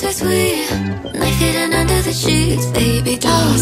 just sweet Knife hidden under the sheets Baby, don't